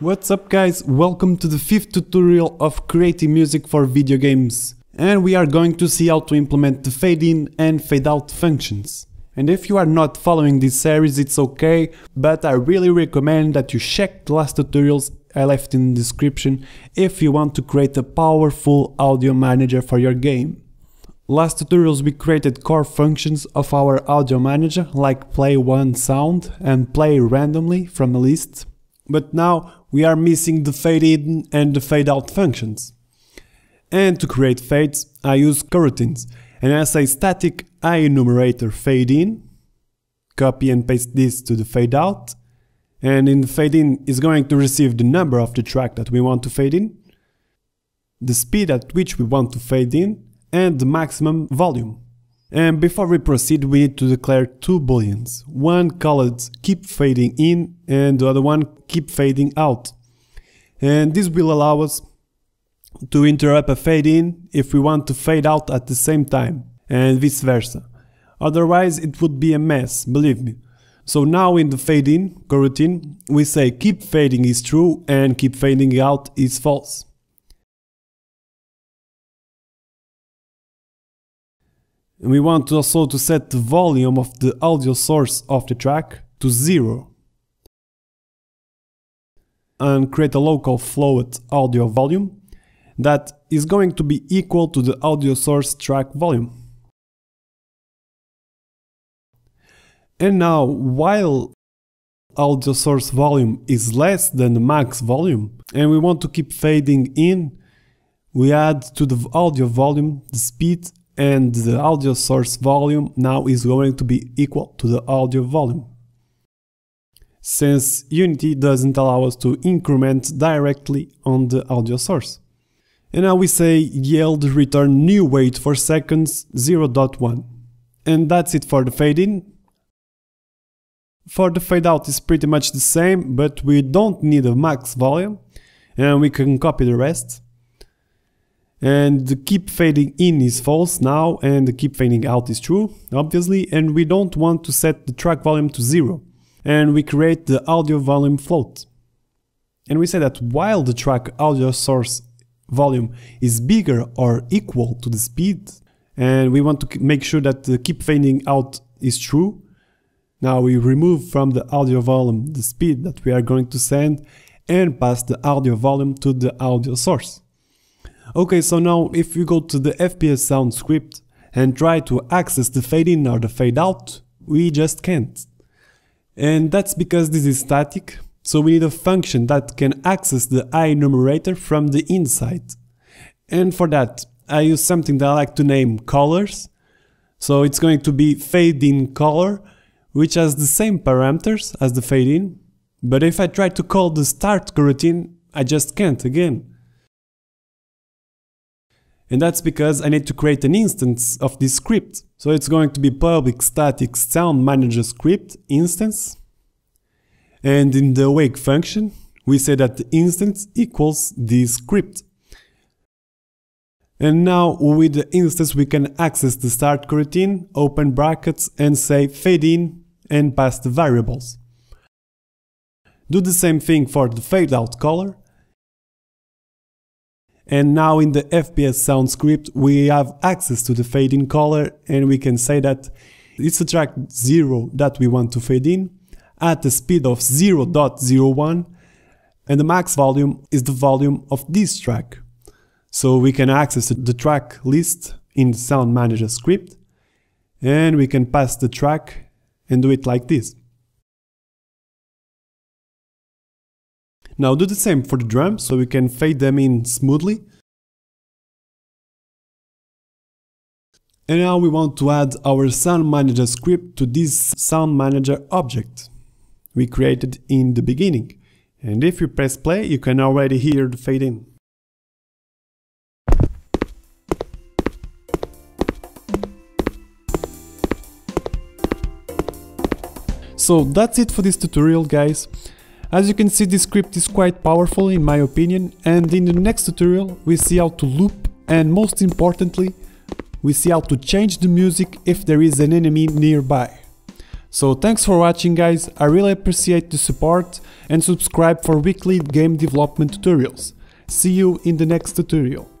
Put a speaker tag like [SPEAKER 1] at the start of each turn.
[SPEAKER 1] What's up guys, welcome to the fifth tutorial of creating music for video games. And we are going to see how to implement the fade in and fade out functions. And if you are not following this series it's okay, but I really recommend that you check the last tutorials I left in the description if you want to create a powerful audio manager for your game. Last tutorials we created core functions of our audio manager like play one sound and play randomly from a list. But now we are missing the fade in and the fade out functions. And to create fades, I use coroutines. And as a static IEnumerator fade in, copy and paste this to the fade out, and in the fade in is going to receive the number of the track that we want to fade in, the speed at which we want to fade in, and the maximum volume. And before we proceed, we need to declare two booleans. One called keep fading in and the other one keep fading out. And this will allow us to interrupt a fade in if we want to fade out at the same time and vice versa. Otherwise it would be a mess, believe me. So now in the fade in coroutine we say keep fading is true and keep fading out is false. We want also to set the volume of the audio source of the track to zero. And create a local float audio volume that is going to be equal to the audio source track volume. And now, while audio source volume is less than the max volume, and we want to keep fading in, we add to the audio volume the speed and the audio source volume now is going to be equal to the audio volume. Since Unity doesn't allow us to increment directly on the audio source. And now we say yield return new wait for seconds 0.1. And that's it for the fade in. For the fade out is pretty much the same, but we don't need a max volume and we can copy the rest and the keep fading in is false now and the keep fading out is true obviously and we don't want to set the track volume to zero and we create the audio volume float. And we say that while the track audio source volume is bigger or equal to the speed and we want to make sure that the keep fading out is true now we remove from the audio volume the speed that we are going to send and pass the audio volume to the audio source Okay, so now if you go to the FPS sound script and try to access the fade in or the fade out, we just can't. And that's because this is static, so we need a function that can access the iEnumerator from the inside. And for that, I use something that I like to name callers. So it's going to be fade in caller, which has the same parameters as the fade in. But if I try to call the start coroutine, I just can't again. And that's because I need to create an instance of this script. So it's going to be public static sound manager script instance. And in the awake function, we say that the instance equals this script. And now with the instance we can access the start coroutine, open brackets and say fade in and pass the variables. Do the same thing for the fade out caller and now in the FPS sound script, we have access to the fade in caller and we can say that it's a track 0 that we want to fade in at a speed of 0.01 and the max volume is the volume of this track. So we can access the track list in the Sound Manager script and we can pass the track and do it like this. Now do the same for the drums so we can fade them in smoothly. And now we want to add our Sound Manager script to this Sound Manager object we created in the beginning. And if you press play, you can already hear the fade in. So that's it for this tutorial guys. As you can see this script is quite powerful in my opinion and in the next tutorial we see how to loop and most importantly we see how to change the music if there is an enemy nearby. So thanks for watching guys, I really appreciate the support and subscribe for weekly game development tutorials. See you in the next tutorial.